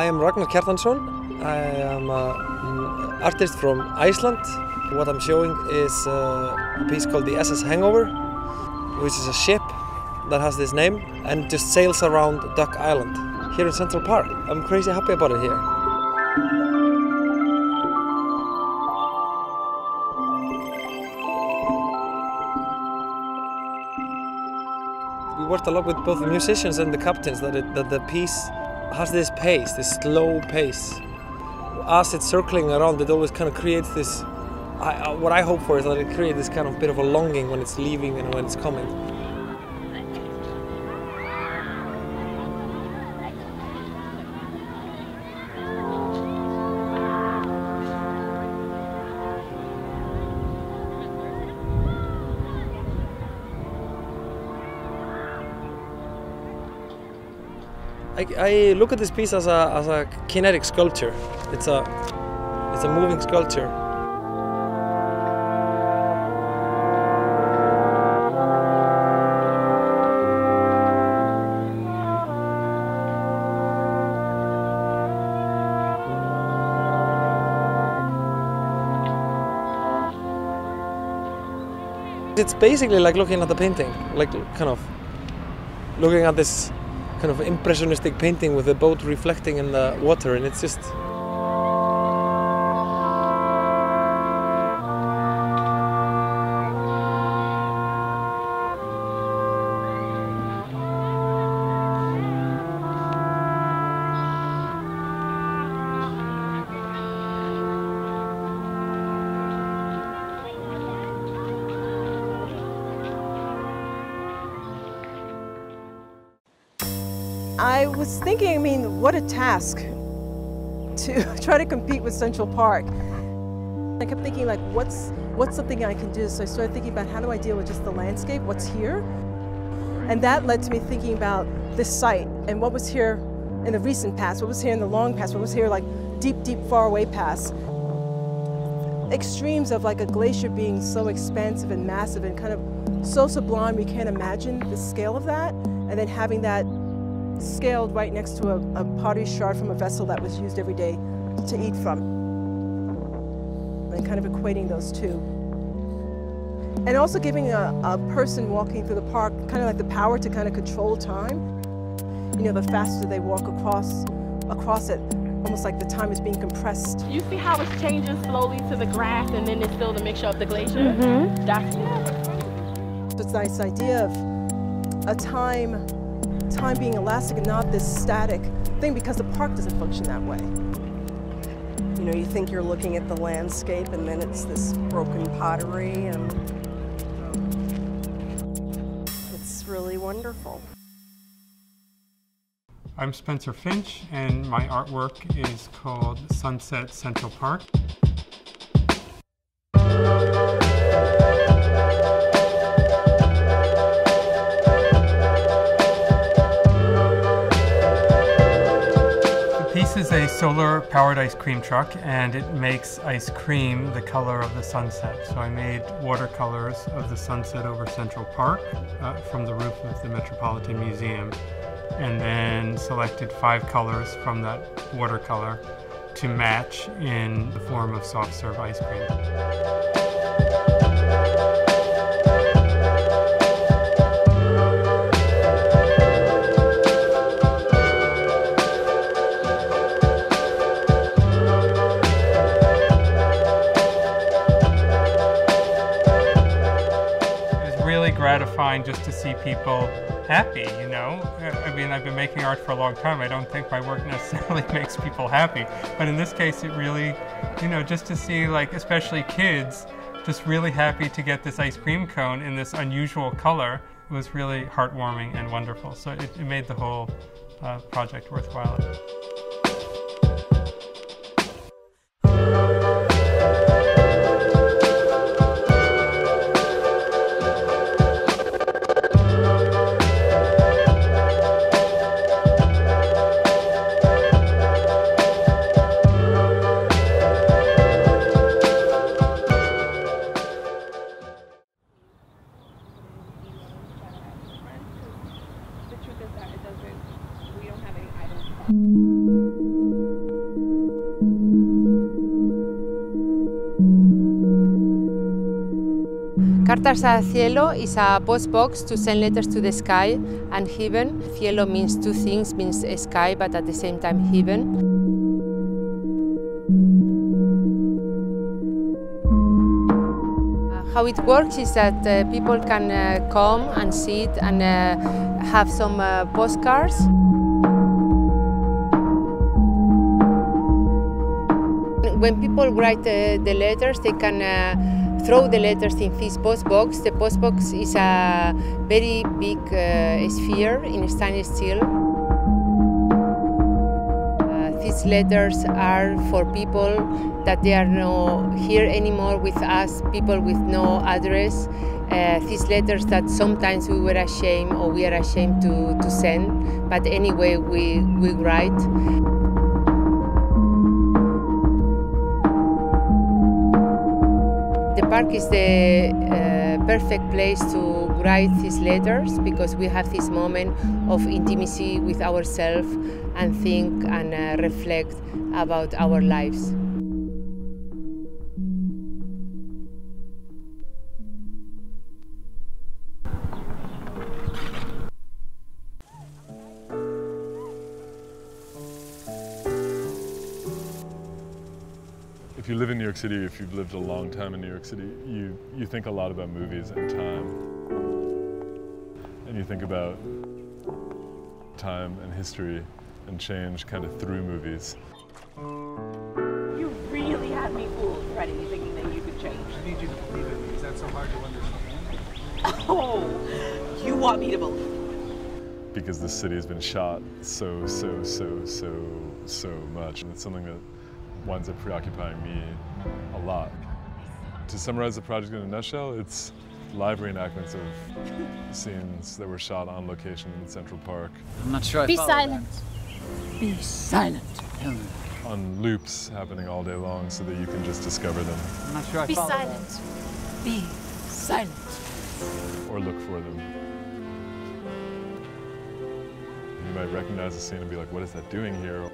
I am Ragnar Kjartansson. I am an artist from Iceland. What I'm showing is uh, a piece called the SS Hangover, which is a ship that has this name and just sails around Duck Island here in Central Park. I'm crazy happy about it here. We worked a lot with both the musicians and the captains that, it, that the piece has this pace, this slow pace. As it's circling around, it always kind of creates this. I, uh, what I hope for is that it creates this kind of bit of a longing when it's leaving and when it's coming. I, I look at this piece as a, as a kinetic sculpture. It's a, it's a moving sculpture. It's basically like looking at the painting, like kind of looking at this kind of impressionistic painting with the boat reflecting in the water, and it's just. Was thinking, I mean, what a task to try to compete with Central Park. I kept thinking like, what's, what's something I can do? So I started thinking about how do I deal with just the landscape, what's here? And that led to me thinking about this site and what was here in the recent past, what was here in the long past, what was here like deep, deep, far away past. Extremes of like a glacier being so expansive and massive and kind of so sublime we can't imagine the scale of that. And then having that scaled right next to a, a pottery shard from a vessel that was used every day to eat from. And kind of equating those two. And also giving a, a person walking through the park kind of like the power to kind of control time. You know, the faster they walk across, across it, almost like the time is being compressed. You see how it's changing slowly to the grass and then it's still the mixture of the glacier? Mm-hmm. That's It's a nice idea of a time time being elastic and not this static thing because the park doesn't function that way. You know, you think you're looking at the landscape and then it's this broken pottery and um, it's really wonderful. I'm Spencer Finch and my artwork is called Sunset Central Park. Solar powered ice cream truck and it makes ice cream the color of the sunset. So I made watercolors of the sunset over Central Park uh, from the roof of the Metropolitan Museum and then selected five colors from that watercolor to match in the form of soft serve ice cream. Just to see people happy, you know? I mean, I've been making art for a long time. I don't think my work necessarily makes people happy. But in this case, it really, you know, just to see, like, especially kids, just really happy to get this ice cream cone in this unusual color was really heartwarming and wonderful. So it, it made the whole uh, project worthwhile. Cartas al Cielo is a post box to send letters to the sky and heaven. Cielo means two things, means sky, but at the same time heaven. How it works is that uh, people can uh, come and sit and uh, have some uh, postcards. When people write uh, the letters, they can uh, throw the letters in this post box. The post box is a very big sphere in stainless steel these letters are for people that they are not here anymore with us, people with no address. Uh, these letters that sometimes we were ashamed or we are ashamed to, to send, but anyway, we, we write. Park is the uh, perfect place to write these letters because we have this moment of intimacy with ourselves and think and uh, reflect about our lives. You live in New York City, if you've lived a long time in New York City, you, you think a lot about movies and time. And you think about time and history and change kind of through movies. You really had me fooled, Freddie, thinking that you could change. I need you to believe in me. Is that so hard to understand? Oh, you want me to believe? Because the city has been shot so, so, so, so, so much. And it's something that winds up preoccupying me a lot. To summarize the project in a nutshell, it's live reenactments of scenes that were shot on location in Central Park. I'm not sure I Be silent. That. Be silent. On loops happening all day long so that you can just discover them. I'm not sure I Be silent. That. Be silent. Or look for them. You might recognize the scene and be like, what is that doing here?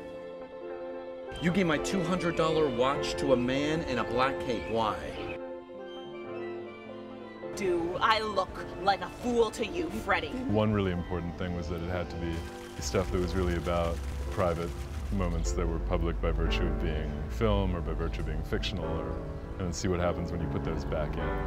You gave my $200 watch to a man in a black cape. Why? Do I look like a fool to you, Freddie? One really important thing was that it had to be stuff that was really about private moments that were public by virtue of being film or by virtue of being fictional, or, and see what happens when you put those back in.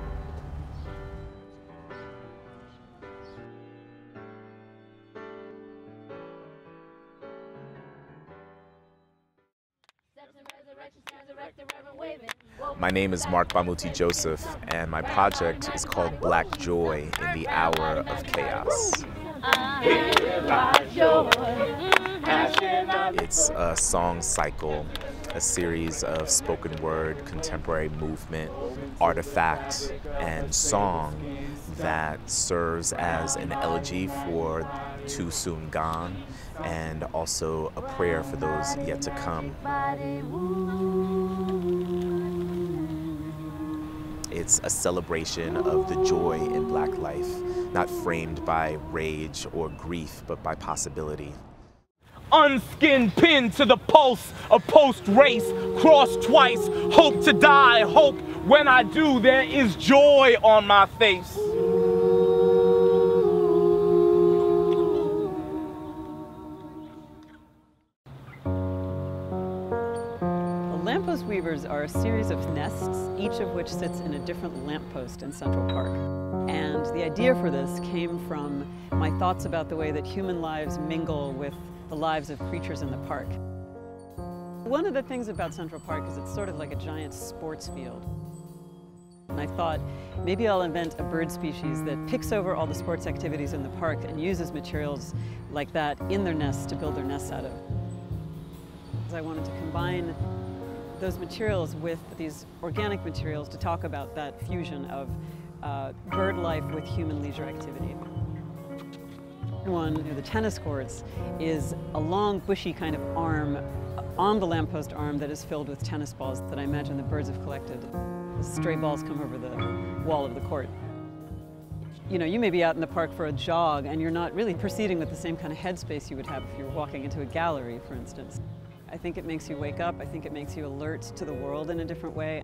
My name is Marc Bamuthi Joseph, and my project is called Black Joy in the Hour of Chaos. It's a song cycle, a series of spoken word, contemporary movement, artifact, and song that serves as an elegy for Too Soon Gone and also a prayer for those yet to come. It's a celebration of the joy in black life, not framed by rage or grief, but by possibility. Unskinned pinned to the pulse, a post race, cross twice, hope to die, hope when I do, there is joy on my face. Are a series of nests, each of which sits in a different lamppost in Central Park. And the idea for this came from my thoughts about the way that human lives mingle with the lives of creatures in the park. One of the things about Central Park is it's sort of like a giant sports field. And I thought, maybe I'll invent a bird species that picks over all the sports activities in the park and uses materials like that in their nests to build their nests out of. I wanted to combine those materials with these organic materials to talk about that fusion of uh, bird life with human leisure activity. One, know, the tennis courts, is a long, bushy kind of arm on the lamppost arm that is filled with tennis balls that I imagine the birds have collected. The stray balls come over the wall of the court. You know, you may be out in the park for a jog and you're not really proceeding with the same kind of headspace you would have if you were walking into a gallery, for instance. I think it makes you wake up. I think it makes you alert to the world in a different way.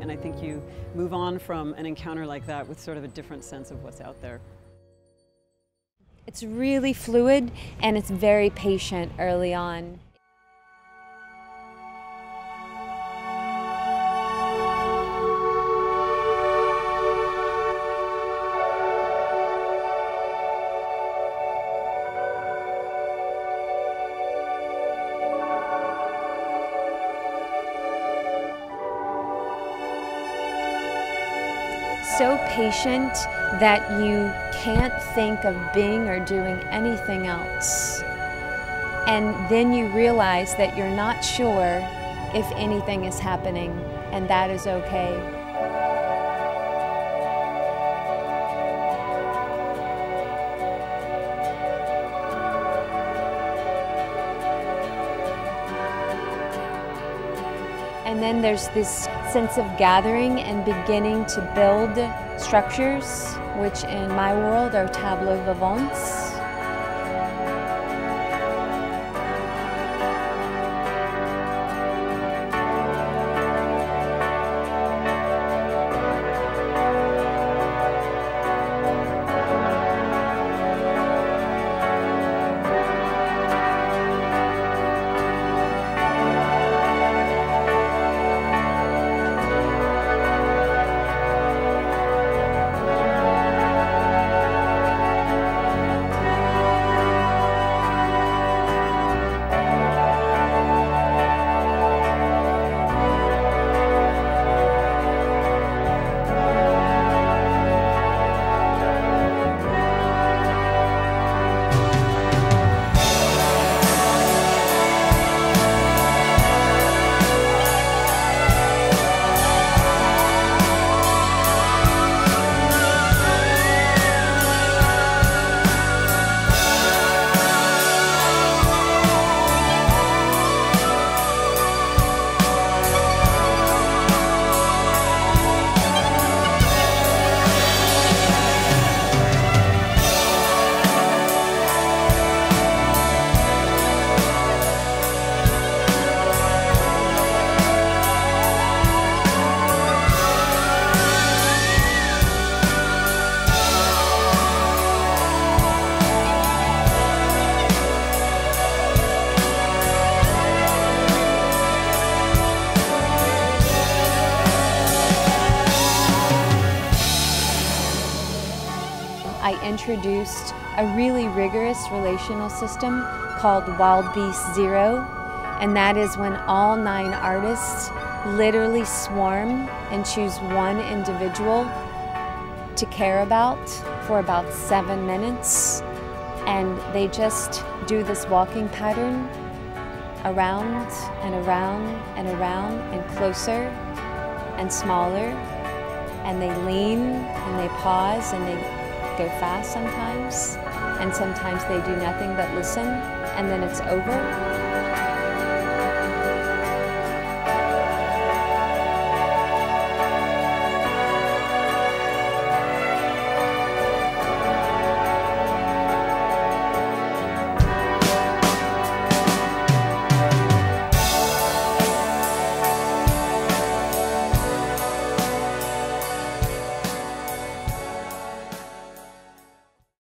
And I think you move on from an encounter like that with sort of a different sense of what's out there. It's really fluid and it's very patient early on. Patient that you can't think of being or doing anything else. And then you realize that you're not sure if anything is happening, and that is okay. And then there's this sense of gathering and beginning to build structures, which in my world are tableaux vivants. Introduced a really rigorous relational system called Wild Beast Zero, and that is when all nine artists literally swarm and choose one individual to care about for about seven minutes, and they just do this walking pattern around and around and around and closer and smaller and they lean and they pause and they go fast sometimes, and sometimes they do nothing but listen, and then it's over.